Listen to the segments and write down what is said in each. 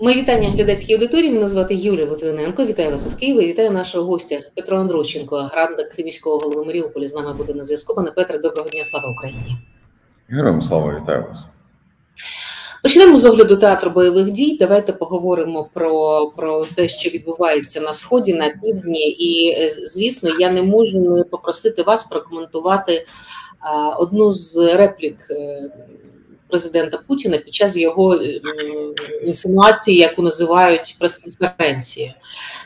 Мої вітання глядацькій аудиторії. Мене звати Юлія Литвиненко. Вітаю вас із Києва. Вітаю нашого гостя Петро Андрущенко, радник міського голови Маріуполя. З нами буде на зв'язку. Пане Петре, доброго дня, слава Україні. Героям слава вітаю вас. Почнемо з огляду театру бойових дій. Давайте поговоримо про про те, що відбувається на сході, на півдні. І звісно, я не можу не попросити вас прокоментувати а, одну з реплік е, президента Путіна під час його інсинуації, яку називають прес-конференції.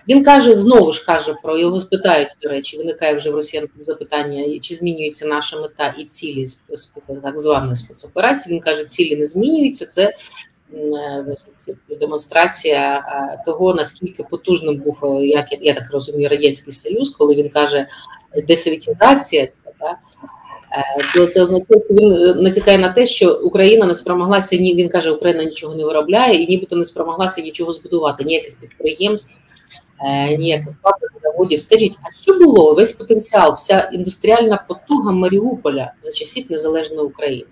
Він каже, знову ж каже про його спитають, до речі, виникає вже в росіян запитання, чи змінюється наша мета і цілі так званої спецоперації. Він каже, цілі не змінюються. Це демонстрація того, наскільки потужним був, як я так розумію, радянський союз, коли він каже десовітізація, це да, Е, то це означає, що він е, натякає на те, що Україна не спромоглася ні. Він каже, Україна нічого не виробляє і нібито не спромоглася нічого збудувати, ніяких підприємств, е, ніяких фабрик, заводів. Скажіть, а що було весь потенціал, вся індустріальна потуга Маріуполя за часів незалежної України?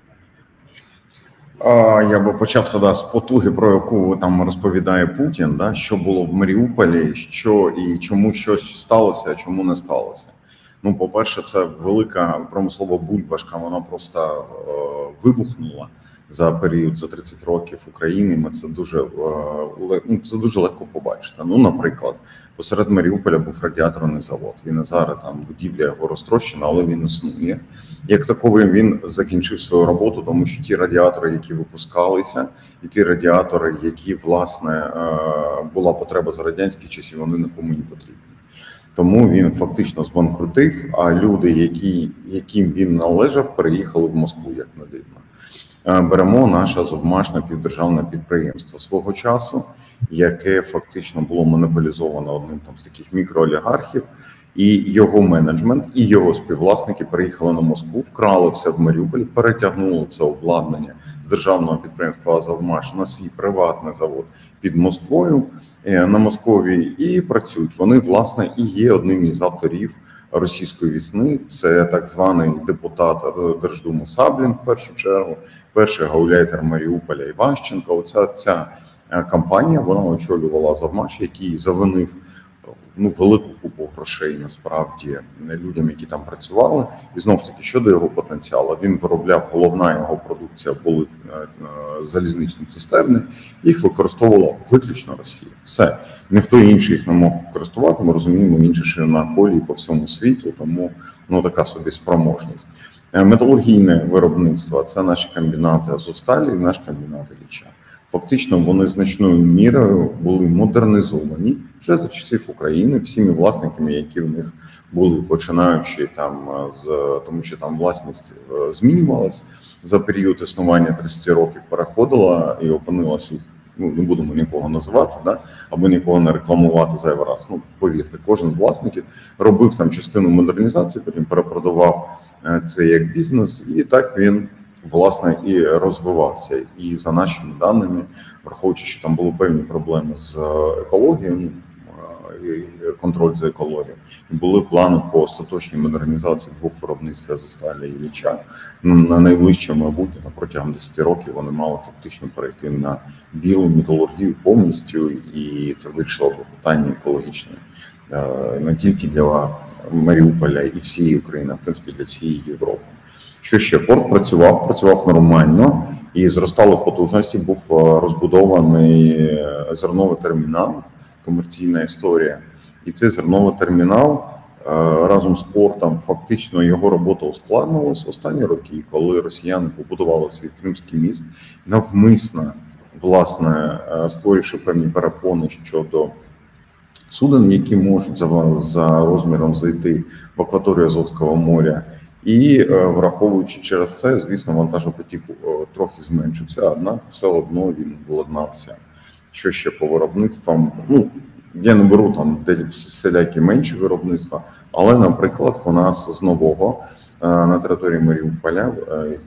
Я би почав тоді з потуги, про яку там розповідає Путін, да, що було в Маріуполі, що і чому щось сталося, а чому не сталося. Ну, по-перше, це велика промислова бульбашка. Вона просто е, вибухнула за період за 30 років України. Ми це дуже е, ну, це дуже легко побачити. Ну, наприклад, посеред Маріуполя був радіаторний завод. Він зараз там будівля його розтрощена, але він існує. Як таковий він закінчив свою роботу, тому що ті радіатори, які випускалися, і ті радіатори, які власне е, була потреба за радянських часів, вони нікому не потрібні тому він фактично збанкрутив. А люди, які, яким він належав, переїхали в Москву, як не дивно. Е, беремо наше зубмашне півдержавне підприємство свого часу, яке фактично було монополізовано одним там з таких мікроолігархів, і його менеджмент і його співвласники переїхали на Москву, вкрали все в Маріуполі, перетягнули це обладнання державного підприємства «Азовмаш» на свій приватний завод під Москвою е, на Московії і працюють. Вони власне і є одним із авторів російської вісни. Це так званий депутат Держдуми Саблін, в першу чергу, перший гауляйтер Маріуполя Іващенко. Оця ця е, компанія вона очолювала Завмаш, який завинив ну велику купу грошей насправді людям, які там працювали, і знов таки щодо його потенціалу, він виробляв головна його продукція були е, е, залізничні цистерни. Їх використовувала виключно Росія. Все ніхто інший їх не мог користувати. Ми розуміємо інші ширина колії по всьому світу, тому ну така собі спроможність. Е, металургійне виробництво це наші комбінати Азосталі і наш комбінат Ілліча. Фактично, вони значною мірою були модернізовані вже за часів України всіми власниками, які в них були, починаючи там з тому, що там власність е, змінювалась за період існування 30 років, переходила і опинилася. Ну не будемо нікого називати, да або нікого не рекламувати зайвий раз. Ну повірте, кожен з власників робив там частину модернізації, потім перепродавав е, це як бізнес, і так він власне і розвивався. І за нашими даними, враховуючи, що там були певні проблеми з екологією, е, контроль за екологією, і були плани по остаточній модернізації двох виробництв Азосталі і Ліча. На найближче майбутнє на протягом 10 років вони мали фактично перейти на білу металургію повністю, і це вирішило питання екологічне е, не тільки для Маріуполя і всієї України, а в принципі для всієї Європи. Що ще порт працював, працював нормально і зростали потужності. Був е, розбудований е, зерновий термінал, комерційна історія. І цей зерновий термінал е, разом з портом фактично його робота ускладнилася останні роки, коли росіяни побудували свій кримський міст, навмисно власне створивши певні перепони щодо. Суден, які можуть за за розміром зайти в акваторію Азовського моря і е, враховуючи через це, звісно, вантажопотік е, трохи зменшився, однак все одно він владнався. Що ще по виробництвам? Ну я не беру там де всілякі менші виробництва, але, наприклад, у нас з нового е, на території Маріуполя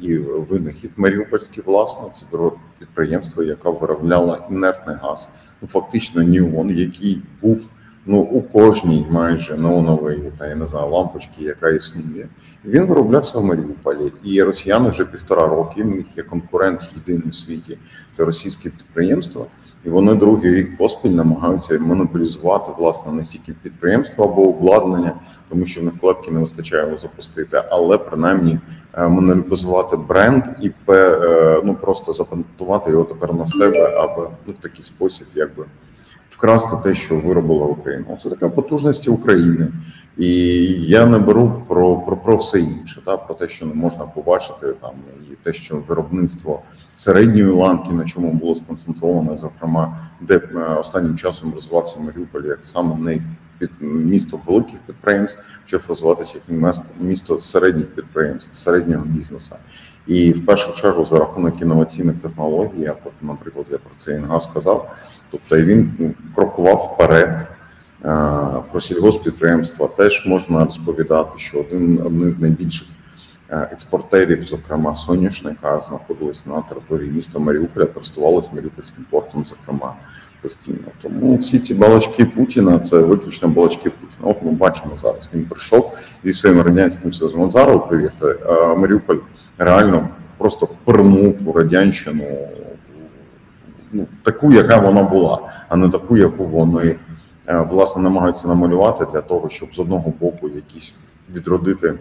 і винахід Маріупольський, власне, це підприємство, яке виробняло інертний газ, ну фактично Ніон, який був ну у кожній майже неонової, я не знаю, лампочки, яка існує. Він вироблявся в Маріуполі, і росіяни вже півтора роки. У них є конкурент єдиний у світі. Це російське підприємство, і вони другий рік поспіль намагаються монополізувати власне не стільки підприємство або обладнання, тому що в них клепки не вистачає його запустити, але принаймні е, монополізувати бренд і е, ну просто запатентувати його тепер на себе, аби ну в такий спосіб, якби вкрасти те, що виробила Україна. Це така потужність України, і я не беру про про, про все інше, та про те, що не можна побачити там, і те, що виробництво середньої ланки, на чому було сконцентроване, зокрема, де е, останнім часом розвивався Маріуполь, як саме не під місто великих підприємств, почав розвиватися як місто середніх підприємств, середнього бізнесу. І в першу чергу за рахунок інноваційних технологій, я наприклад, я про це інга сказав, тобто він крокував вперед. Про сільгоспідприємства теж можна розповідати, що один з найбільших експортерів, зокрема соняшника, знаходились на території міста Маріуполя, користувалися Маріупольським портом, зокрема постійно. Тому всі ці балачки Путіна це виключно балачки Путіна. От ми бачимо зараз. Він прийшов зі своїм радянським союзом. Зараз повірте, Маріуполь реально просто пирнув у радянщину ну, таку, яка вона була, а не таку, яку вони е, власне намагаються намалювати для того, щоб з одного боку якісь відродити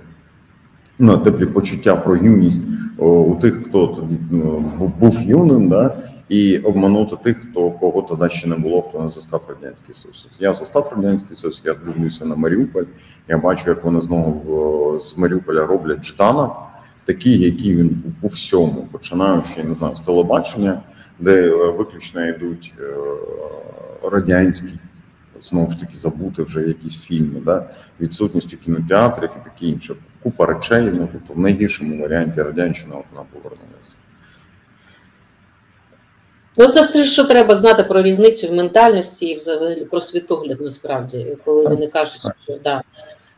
ну, теплі почуття про юність у тих, хто тоді ну, був юним, да, і обманути тих, хто кого тоді ще не було, хто не застав радянський союз. Я застав радянський союз, я дивлюся на Маріуполь. Я бачу, як вони знову з Маріуполя роблять Жданов, такий, який він був у всьому, починаючи я не знаю з телебачення, де е, виключно йдуть е, радянські. Знову ж таки забути вже якісь фільми, да відсутністю кінотеатрів і таке інше. Купа речей, ну тобто в найгіршому варіанті радянщина вона повернулася. Ну, це все, що треба знати про різницю в ментальності і взагалі про світогляд, насправді, коли вони кажуть, що да,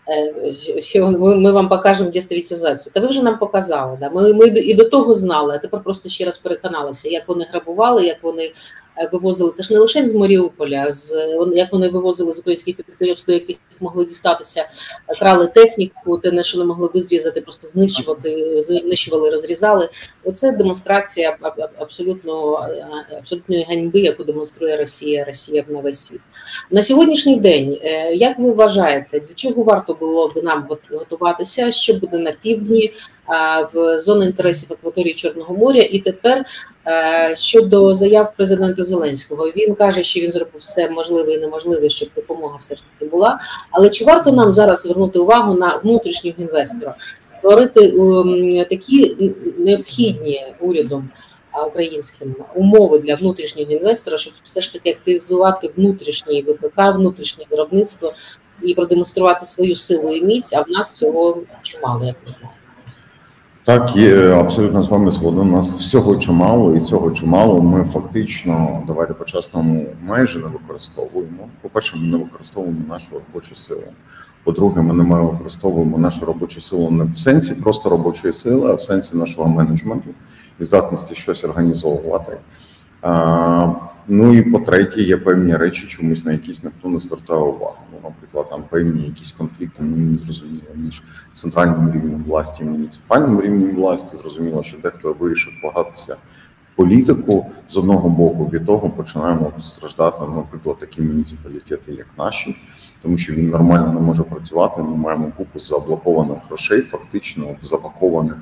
е, що ми, вам покажемо десовітізацію. Та ви вже нам показали. Да? Ми ми і до того знали, а тепер просто ще раз переконалися, як вони грабували, як вони вивозили це ж не лише з Маріуполя, з як вони вивозили з українських підприємств, до яких могли дістатися, крали техніку, те, на що не могли визрізати, просто знищувати, знищували, розрізали. Оце демонстрація абсолютно е, абсолютної ганьби, яку демонструє Росія, Росія на весь світ на сьогоднішній день. Е, як ви вважаєте, для чого варто було б нам готуватися? Що буде на півдні? В зону інтересів акваторії Чорного моря, і тепер щодо заяв президента Зеленського. Він каже, що він зробив все можливе і неможливе, щоб допомога все ж таки була. Але чи варто нам зараз звернути увагу на внутрішнього інвестора, створити um, такі необхідні урядом? Українським умови для внутрішнього інвестора, щоб все ж таки активізувати внутрішній ВПК, внутрішнє виробництво і продемонструвати свою силу і міць. А в нас цього чимало, як ми знаємо. Так, є абсолютно з вами згоден. У нас всього чимало, і цього чимало. Ми фактично, давайте по чесному, майже не використовуємо. По-перше, ми не використовуємо нашу робочу силу. По-друге, ми не використовуємо нашу робочу силу не в сенсі просто робочої сили, а в сенсі нашого менеджменту і здатності щось організовувати. Ну і по-третє, є певні речі, чомусь на якісь ніхто не звертає увагу. Ну, наприклад, там певні якісь конфлікти мені не зрозуміло між центральним рівнем власті і муніципальним рівнем власті. Зрозуміло, що дехто вирішив погатися в політику з одного боку. Від того починаємо страждати, наприклад, такі муніципалітети, як наші, тому що він нормально не може працювати. Ми маємо купу заблокованих грошей, фактично запакованих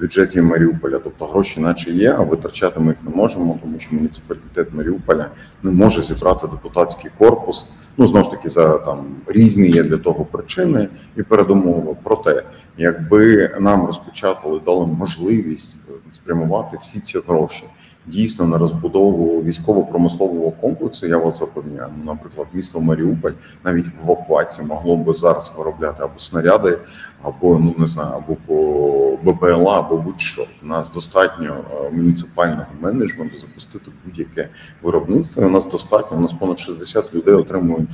бюджеті Маріуполя, тобто гроші, наче є, а витрачати ми їх не можемо, тому що муніципалітет Маріуполя не може зібрати депутатський корпус. Ну знову ж таки за там різні є для того причини і передумови. Проте, якби нам розпочатали дали можливість спрямувати всі ці гроші дійсно на розбудову військово-промислового комплексу. Я вас запевняю. Ну, наприклад, місто Маріуполь навіть в евакуації могло би зараз виробляти або снаряди, або ну не знаю, або по БПЛА, або будь-що. У нас достатньо е, муніципального менеджменту запустити будь-яке виробництво. У нас достатньо. У нас понад 60 людей отримують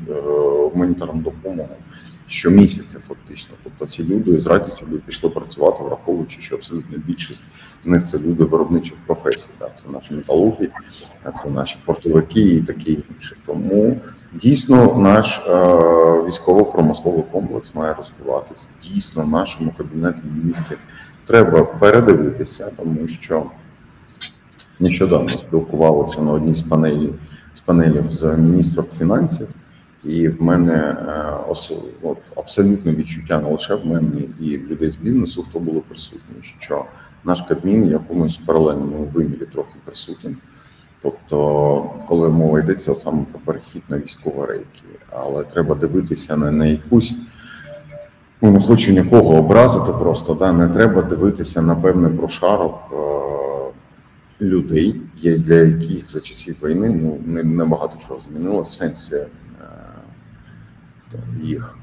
гуманітарну допомогу щомісяця, фактично. Тобто ці люди з радістю би пішли працювати, враховуючи, що абсолютно більшість з них це люди виробничих професій. Так? Це наші металурги, це наші портовики і такі інші. Тому дійсно наш е, військово-промисловий комплекс має розвиватися. Дійсно, нашому кабінету міністрів треба передивитися, тому що нещодавно спілкувалися на одній з панелів з панелів з міністром фінансів. І в мене е, от, абсолютне відчуття не лише в мене і в людей з бізнесу, хто були присутні, що наш Кабмін в якомусь паралельному вимірі трохи присутній. Тобто, коли мова йдеться от саме про перехід на військові рейки, але треба дивитися не на якусь. Ну, не хочу нікого образити, просто да не треба дивитися на певний прошарок е- людей, для яких за часів війни ну не, не багато чого змінилося в сенсі їх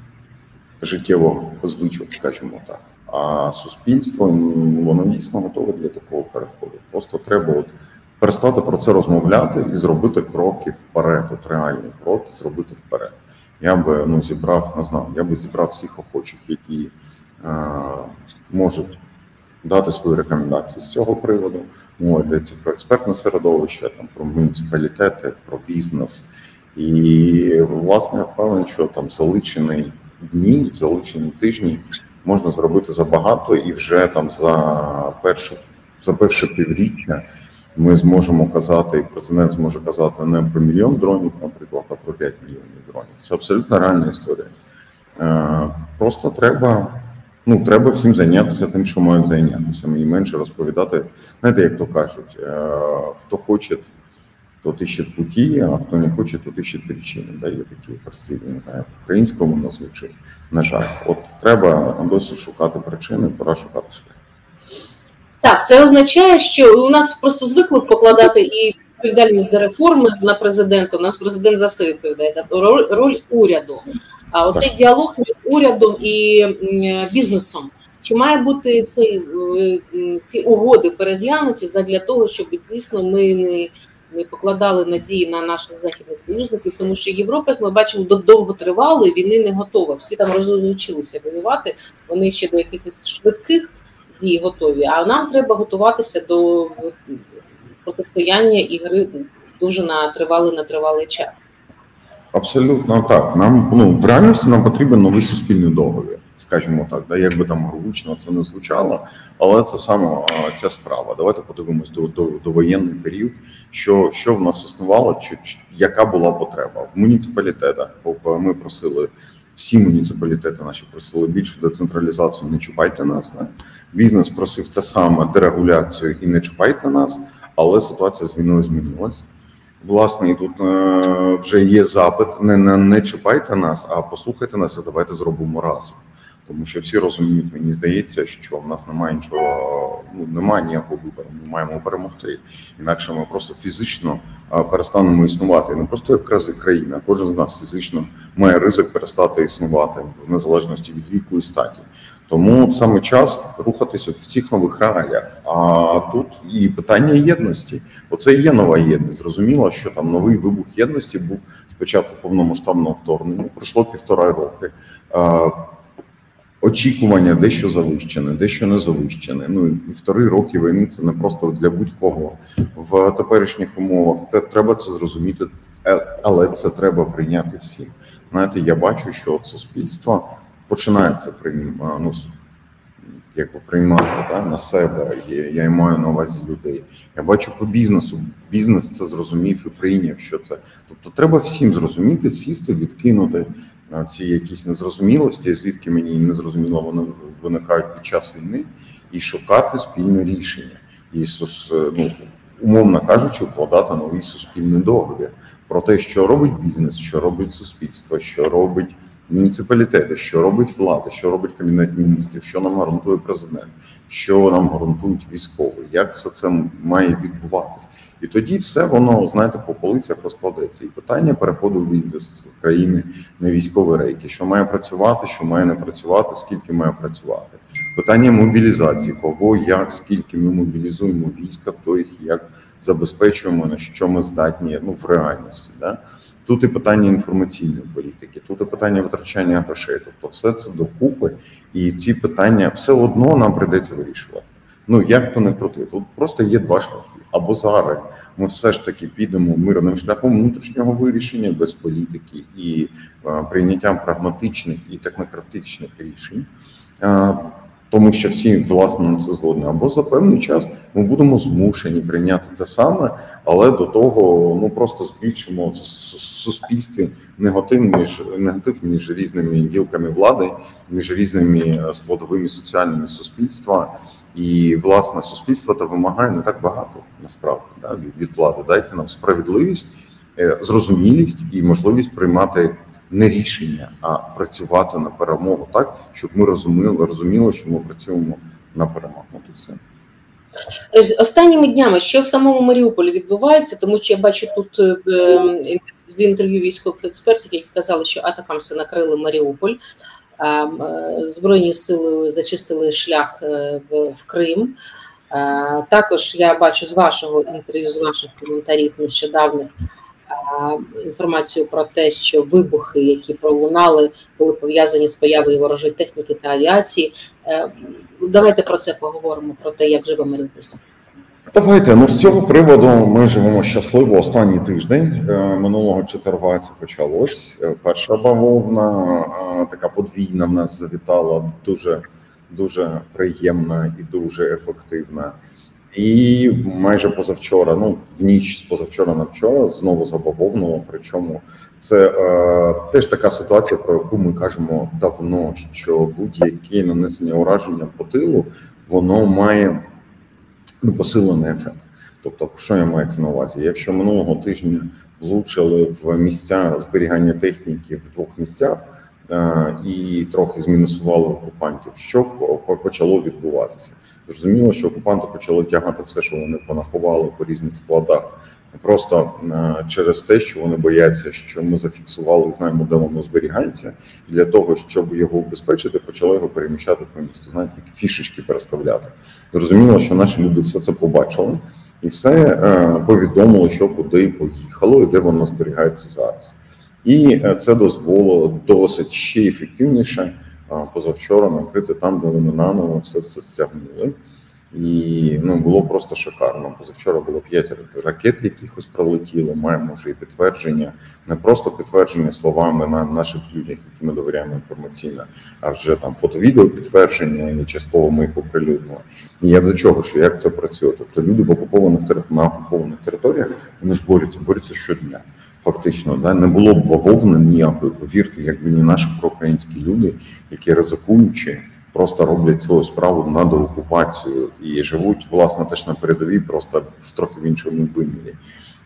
життєвих звичок, скажімо так. А суспільство ну, воно дійсно готове для такого переходу. Просто треба от перестати про це розмовляти і зробити кроки вперед, от реальні кроки зробити вперед. Я би ну зібрав, не знаю, я би зібрав всіх охочих, які е, можуть дати свої рекомендації з цього приводу. Мова йдеться про експертне середовище, там про муніципалітети, про бізнес. І власне я впевнений, що там заличені дні, заличені тижні можна зробити забагато, і вже там за першу за перше півріччя ми зможемо казати, і президент зможе казати не про мільйон дронів, наприклад, а про 5 мільйонів дронів. Це абсолютно реальна історія. Е, просто треба. Ну, треба всім зайнятися тим, що мають зайнятися, і менше розповідати. Знаєте, як то кажуть, е, хто хоче Хто ищет путі, а хто не хоче, тот ищет причини. Да, Є такі прості, не знаю, в українському воно звучить. На жаль, от треба досі шукати причини, пора шукати шлях. Так, це означає, що у нас просто звикли покладати і відповідальність за реформи на президента. У нас президент за все відповідає. Роль, роль уряду. А оцей так. діалог між урядом і бізнесом. Чи має бути цей, е, ці угоди переглянуті для того, щоб дійсно ми не не покладали надії на наших західних союзників, тому що Європа, як ми бачимо, до довготривалої війни не готова. Всі там розучилися воювати. Вони ще до якихось швидких дій готові. А нам треба готуватися до протистояння і гри дуже на тривалий на тривалий час. Абсолютно так. Нам ну в реальності нам потрібен новий суспільний договір скажімо так, да, як би там гучно це не звучало, але це саме ця справа. Давайте подивимось до до, до воєнний період, що що в нас існувало, чи, чи яка була потреба в муніципалітетах. Ми просили. Всі муніципалітети наші просили більшу децентралізацію, не чіпайте нас. Не? Бізнес просив те саме дерегуляцію і не чіпайте нас, але ситуація з війною змінилась. Власне, і тут е, вже є запит: не, не не чіпайте нас, а послухайте нас, і давайте зробимо разом тому що всі розуміють, мені здається, що в нас немає нічого, ну немає ніякого вибору. Ми маємо перемогти. Інакше ми просто фізично перестанемо існувати. Не просто як країна, кожен з нас фізично має ризик перестати існувати в незалежності від віку і статі. Тому саме час рухатися в цих нових реаліях. А тут і питання єдності. Оце і є нова єдність. Зрозуміло, що там новий вибух єдності був спочатку повномасштабного вторгнення. Пройшло півтора роки очікування дещо завищене, дещо не завищене. Ну і втори роки війни це не просто для будь-кого в теперішніх умовах. Це треба це зрозуміти, е, але це треба прийняти всім. Знаєте, я бачу, що суспільство починає це приймати, ну, якби приймати да, на себе. Я й маю на увазі людей. Я бачу по бізнесу. Бізнес це зрозумів і прийняв, що це. Тобто, треба всім зрозуміти, сісти, відкинути ці якісь незрозумілості, звідки мені незрозуміло вони виникають під час війни, і шукати спільне рішення, і ну, умовно кажучи, вкладати новий суспільний договір про те, що робить бізнес, що робить суспільство, що робить муніципалітети, що робить влада, що робить кабінет міністрів, що нам гарантує президент, що нам гарантують військові, як все це має відбуватись, і тоді все воно знаєте по полицях розкладеться. І питання переходу в країни на військові рейки, що має працювати, що має не працювати, скільки має працювати. Питання мобілізації, кого як, скільки ми мобілізуємо війська, хто їх як забезпечуємо, на що ми здатні ну в реальності. Да? Тут і питання інформаційної політики, тут і питання витрачання грошей. Тобто, все це докупи, і ці питання все одно нам прийдеться вирішувати. Ну як то не крути, тут просто є два шляхи. Або зараз ми все ж таки підемо мирним шляхом внутрішнього вирішення без політики і а, прийняттям прагматичних і технократичних рішень. А, тому що всі власне на це згодні. Або за певний час ми будемо змушені прийняти те саме, але до того ну просто збільшимо в суспільстві негатив між негатив між різними гілками влади, між різними складовими соціальними суспільства. І власне суспільство та вимагає не так багато насправді да, від влади. Дайте нам справедливість, е, зрозумілість і можливість приймати не рішення, а працювати на перемогу, так щоб ми розуміли, розуміли, що ми працюємо на перемогу. От все. Останніми днями, що в самому Маріуполі відбувається, тому що я бачу тут е, ем, з інтерв'ю військових експертів, які казали, що атакамси накрили Маріуполь, е, збройні сили зачистили шлях е, в Крим. Також я бачу з вашого інтерв'ю, з ваших коментарів нещодавних інформацію про те, що вибухи, які пролунали, були пов'язані з появою ворожої техніки та авіації. Е, давайте про це поговоримо, про те, як живе Маріуполь. Давайте ну з цього приводу ми живемо щасливо. Останній тиждень е, минулого четверга це почалось. Е, перша бавовна така подвійна в нас завітала дуже дуже приємна і дуже ефективна. І майже позавчора, ну в ніч з позавчора на вчора, знову забавовнуло. Причому це е, теж така ситуація, про яку ми кажемо давно: що будь-яке нанесення ураження по тилу, воно має посилений ефект. Тобто, що я маю це на увазі? Якщо минулого тижня влучили в місця зберігання техніки в двох місцях. Е, і трохи змінусували окупантів, що почало відбуватися. Зрозуміло, що окупанти почали тягати все, що вони понаховали по різних складах, просто е, через те, що вони бояться, що ми зафіксували, знаємо, де воно зберігається, і для того, щоб його убезпечити, почали його переміщати по місту. Знаєте, такі фішечки переставляти. Зрозуміло, що наші люди все це побачили і все е, повідомили, що куди поїхало, і де воно зберігається зараз. І е, це дозволило досить ще ефективніше позавчора накрити там, де вони наново все це стягнули. І ну було просто шикарно. Позавчора було п'ять ракет, якихось пролетіло. Маємо вже і підтвердження, не просто підтвердження словами на наших людях, які ми довіряємо інформаційно, а вже там фото-відео підтвердження, і частково ми їх оприлюднили. І я до чого що як це працює? Тобто люди в окупованих на окупованих територіях вони ж борються, борються щодня фактично да не було б бавовни ніякої. Повірте, якби не наші проукраїнські люди, які ризикуючи, просто роблять свою справу на доокупацію і живуть власне теж на передовій, просто в трохи в іншому вимірі.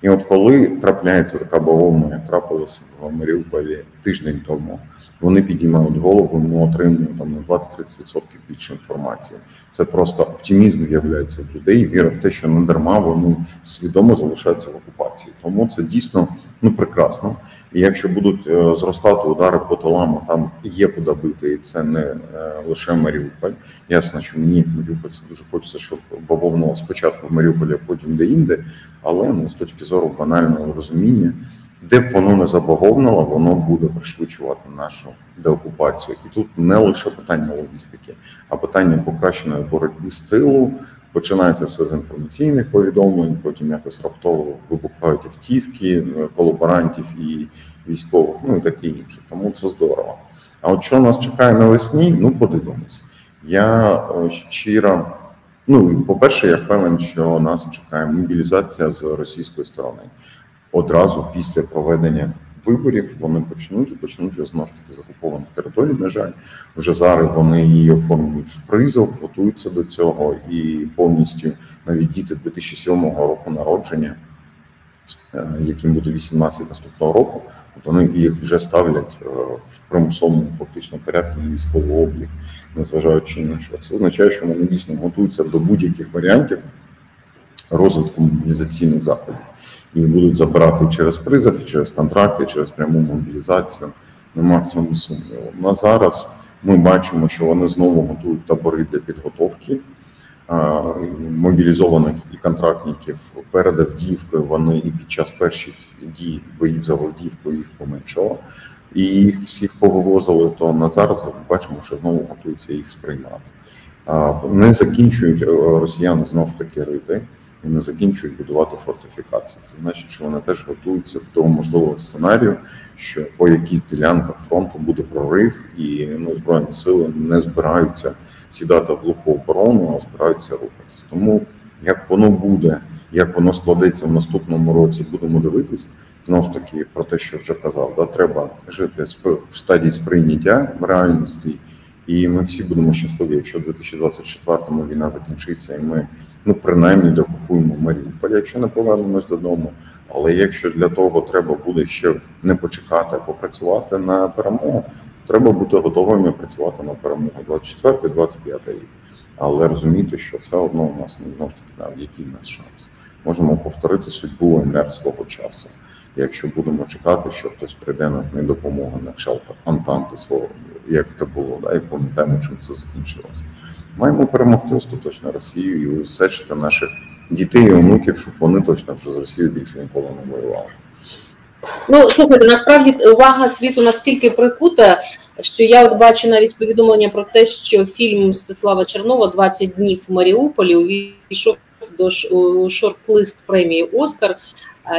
І от коли трапляється така бавовна, як трапилось в Маріуполі тиждень тому, вони підіймають голову, ми отримуємо там на 20-30% більше інформації. Це просто оптимізм з'являється в людей, віра в те, що не дарма вони свідомо залишаються в окупації. Тому це дійсно ну прекрасно. І якщо будуть е, зростати удари по тилам, там є куди бити, і це не е, лише Маріуполь. Ясно, що мені Маріуполь це дуже хочеться, щоб бавовнуло спочатку в Маріуполі, а потім де-інде. Але ну з точки зору банального розуміння, де б воно не забавовнило, воно буде пришвидшувати нашу деокупацію. І тут не лише питання логістики, а питання покращеної боротьби з тилу. Починається все з інформаційних повідомлень, потім якось раптово вибухають автівки, колаборантів і військових, ну і таке інше. Тому це здорово. А от що нас чекає навесні? Ну подивимось. Я е, щиро, ну по-перше, я впевнений, що нас чекає мобілізація з російської сторони одразу після проведення виборів вони почнуть і почнуть знову ж таки з окупованих територій. На жаль, вже зараз вони її оформлюють в призов, готуються до цього і повністю навіть діти 2007 року народження, е, яким буде 18 наступного року, от вони їх вже ставлять е, в примусовому фактично порядку на військовий облік, незважаючи на що це означає, що вони дійсно готуються до будь-яких варіантів розвитку мобілізаційних заходів. Їх будуть забирати через призов, через контракти, через пряму мобілізацію. Нема в цьому сумніву. На зараз ми бачимо, що вони знову готують табори для підготовки. мобілізованих і контрактників перед Авдіївкою. Вони і під час перших дій боїв за Авдіївку їх поменшало, і їх всіх повивозили. То на зараз бачимо, що знову готуються їх сприймати. Не закінчують росіяни знову ж таки рити і не закінчують будувати фортифікації. Це значить, що вони теж готуються до можливого сценарію, що по якійсь ділянках фронту буде прорив, і ну, збройні сили не збираються сідати в глуху оборону, а збираються рухатись. Тому як воно буде, як воно складеться в наступному році, будемо дивитись. Знову ж таки, про те, що вже казав, да, треба жити в стадії сприйняття реальності. І ми всі будемо щасливі, якщо в 2024-му війна закінчиться, і ми ну принаймні докупуємо Маріуполь, якщо не повернемось додому. Але якщо для того треба буде ще не почекати, а попрацювати на перемогу, треба бути готовими працювати на перемогу 24-25 рік. Але розуміти, що все одно у нас ну, знову ж таки який наш шанс. Можемо повторити судьбу НР свого часу. Якщо будемо чекати, що хтось прийде на не допомогу на шелтер Антанти свого, як це було, да, і пам'ятаємо, чим це закінчилось. Маємо перемогти остаточно Росію і усечити наших дітей і онуків, щоб вони точно вже з Росією більше ніколи не воювали. Ну, слухайте, насправді увага світу настільки прикута, що я от бачу навіть повідомлення про те, що фільм Стеслава Чернова «20 днів в Маріуполі увійшов до шорт-лист премії Оскар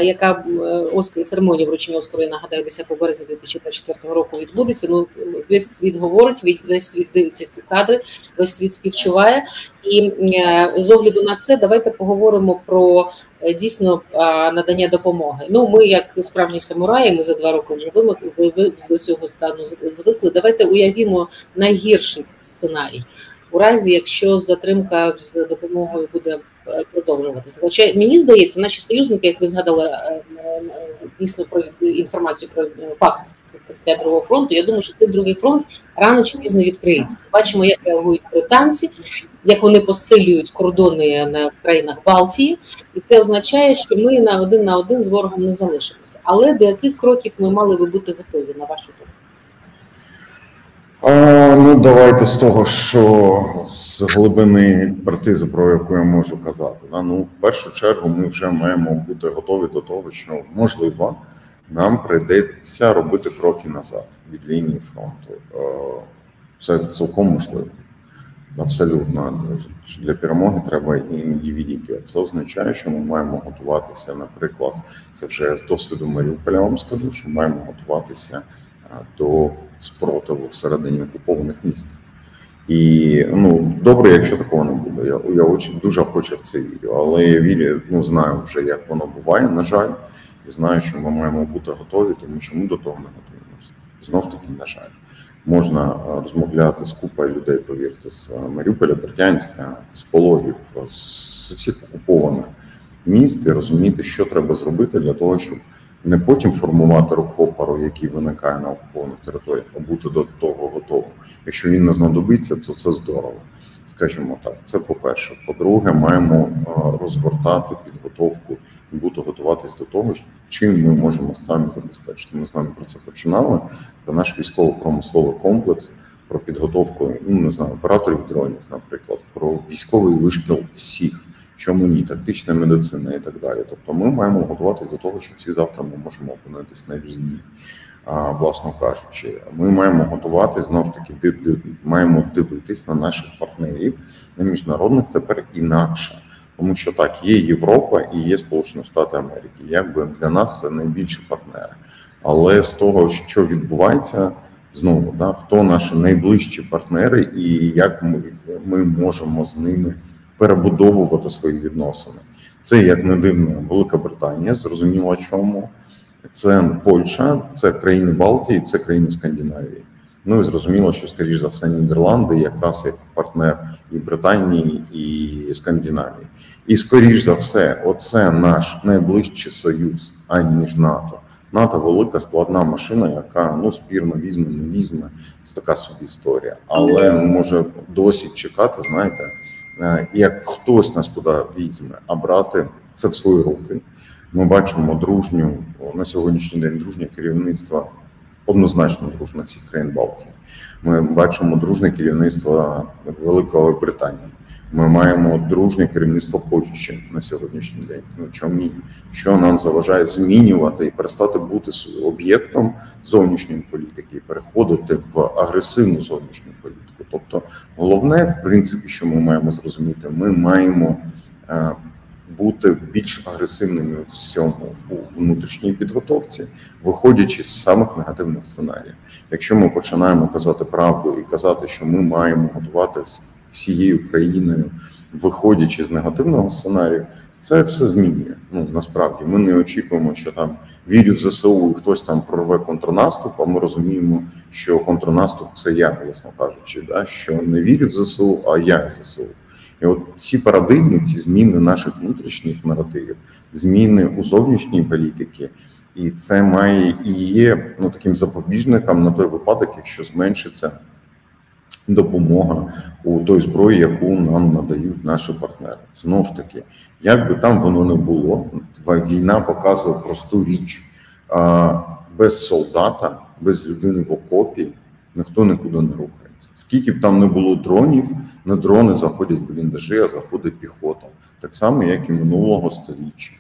яка е, Оскар церемонія вручення Оскару, я нагадаю, 10 березня 2024 року відбудеться. Ну весь світ говорить, весь світ дивиться ці кадри, весь світ співчуває. І е, з огляду на це, давайте поговоримо про е, дійсно надання допомоги. Ну, ми, як справжні самураї, ми за два роки вже до цього стану звикли. Давайте уявімо найгірший сценарій. У разі, якщо затримка з допомогою буде Е, продовжуватися. Хоча мені здається, наші союзники, як ви згадали е, е, дійсно про інформацію про факт відкриття другого фронту. Я думаю, що цей другий фронт рано чи пізно відкриється. Бачимо, як реагують британці, як вони посилюють кордони в країнах Балтії, і це означає, що ми на один на один з ворогом не залишимося. Але до яких кроків ми мали би бути готові на вашу думку? А, Ну, давайте з того, що з глибини експертизи, про яку я можу казати. Да? Ну, в першу чергу, ми вже маємо бути готові до того, що можливо нам прийдеться робити кроки назад від лінії фронту. Це цілком можливо. Абсолютно для перемоги треба іноді відійти. Це означає, що ми маємо готуватися. Наприклад, це вже з досвіду Маріуполя вам скажу, що маємо готуватися до спротиву всередині окупованих міст. І ну добре, якщо такого не буде. Я я очень дуже хочу в це вірю, але я вірю, ну знаю вже, як воно буває, на жаль, і знаю, що ми маємо бути готові, тому що ми до того не готуємося. Знов таки, на жаль, можна розмовляти з купою людей, повірте, з Маріуполя, Бердянська, з пологів, з всіх окупованих міст і розуміти, що треба зробити для того, щоб не потім формувати рух опору, який виникає на окупованих територіях, а бути до того готовим. Якщо він не знадобиться, то це здорово. Скажімо так, це по-перше. По-друге, маємо розгортати підготовку і бути готуватись до того, чим ми можемо самі забезпечити. Ми з вами про це починали. Про наш військово-промисловий комплекс, про підготовку ну не знаю, операторів дронів, наприклад, про військовий вишкіл всіх чому ні, тактична медицина і так далі. Тобто, ми маємо готуватися до того, що всі завтра ми можемо опинитись на війні, власно кажучи. Ми маємо готувати знов таки, маємо дивитись на наших партнерів на міжнародних тепер інакше. Тому що так, є Європа і є Сполучені Штати Америки. Якби для нас це найбільші партнери. Але з того, що відбувається, знову да, хто наші найближчі партнери, і як ми, ми можемо з ними перебудовувати свої відносини. Це як не дивно, Велика Британія, зрозуміло чому. Це Польща, це країни Балтії, це країни Скандинавії. Ну і зрозуміло, що, скоріш за все, Нідерланди якраз як партнер і Британії, і Скандинавії. І скоріш за все, оце наш найближчий союз, аніж НАТО. НАТО велика складна машина, яка ну спірно візьме, не візьме. Це така собі історія. Але може досі чекати, знаєте. Е, як хтось нас туди візьме, а брати це в свої руки. Ми бачимо дружню на сьогоднішній день дружнє керівництво однозначно дружне всіх країн Балтії. Ми бачимо дружне керівництво Великої Британії. Ми маємо дружнє керівництво Польщі на сьогоднішній день. Ну чому що нам заважає змінювати і перестати бути об'єктом зовнішньої політики, і переходити в агресивну зовнішню політику? Тобто, головне, в принципі, що ми маємо зрозуміти, ми маємо е, бути більш агресивними в всьому у внутрішній підготовці, виходячи з самих негативних сценаріїв. Якщо ми починаємо казати правду і казати, що ми маємо готуватися всією країною, виходячи з негативного сценарію, це все змінює. Ну насправді ми не очікуємо, що там вірю в ЗСУ і хтось там прорве контрнаступ. А ми розуміємо, що контрнаступ це я, власно кажучи, да що не вірю в ЗСУ, а я ЗСУ. І от ці парадигми, ці зміни наших внутрішніх наративів, зміни у зовнішній політики, і це має і є ну таким запобіжником на той випадок, якщо зменшиться допомога у той зброї, яку нам надають наші партнери. Знову ж таки, як би там воно не було, війна показує просту річ без солдата, без людини в окопі ніхто нікуди не рухається. Скільки б там не було дронів, не дрони заходять бліндажі, а заходить піхота, так само, як і минулого століття.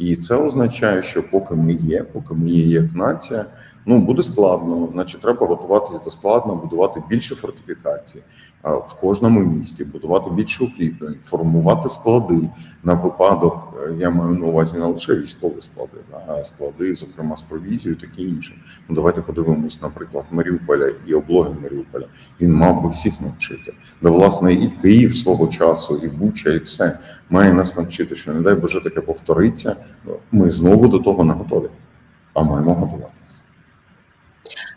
І це означає, що поки ми є, поки ми є як нація, ну буде складно, значить треба готуватися до складно, будувати більше фортифікацій в кожному місті, будувати більше укріплень, формувати склади на випадок. Е, я маю на увазі не лише військові склади, а склади, зокрема з провізією, таке інше. Ну давайте подивимось, наприклад, Маріуполя і облоги Маріуполя. Він мав би всіх навчити. Да, власне, і Київ свого часу, і Буча, і все має нас навчити, що не дай Боже таке повториться. Ми знову до того не готові, а маємо готуватися.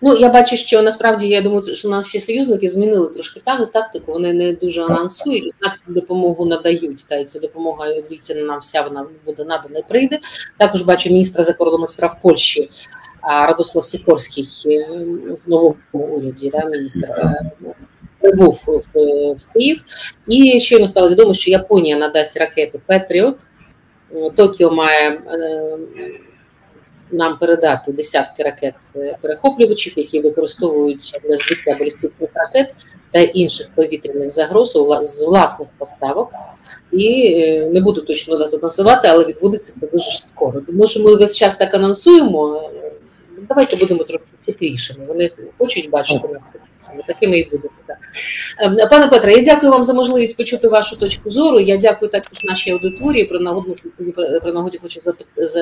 Ну, я бачу, що насправді я думаю, що наші союзники змінили трошки тактику. Вони не дуже анонсують, так допомогу надають. Та і ця допомога обіцяна нам вся вона буде надана і прийде. Також бачу міністра закордонних справ Польщі Радослав Сікорський е, в новому уряді. Да, міністр е, прибув в, в Київ, і щойно стало відомо, що Японія надасть ракети Петріот. Токіо має. Нам передати десятки ракет е, перехоплювачів, які використовуються для збиття балістичних ракет та інших повітряних загроз з власних поставок. І е, не буду точно дату називати, але відбудеться це дуже скоро. Тому що ми весь час так анонсуємо. Давайте будемо трошки хитрішими. Вони хочуть бачити нас такими і будемо. Так. Ем, пане Петре, я дякую вам за можливість почути вашу точку зору. Я дякую також нашій аудиторії. Про нагоду про нагоді хочу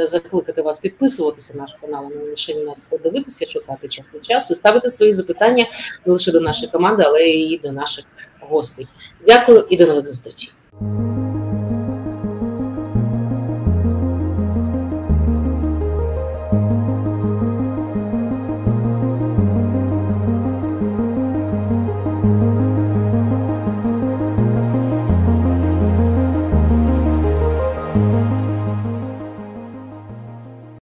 закликати вас підписуватися на наш канал, не лише нас дивитися, шукати час від часу, ставити свої запитання не лише до нашої команди, але й до наших гостей. Дякую і до нових зустрічей.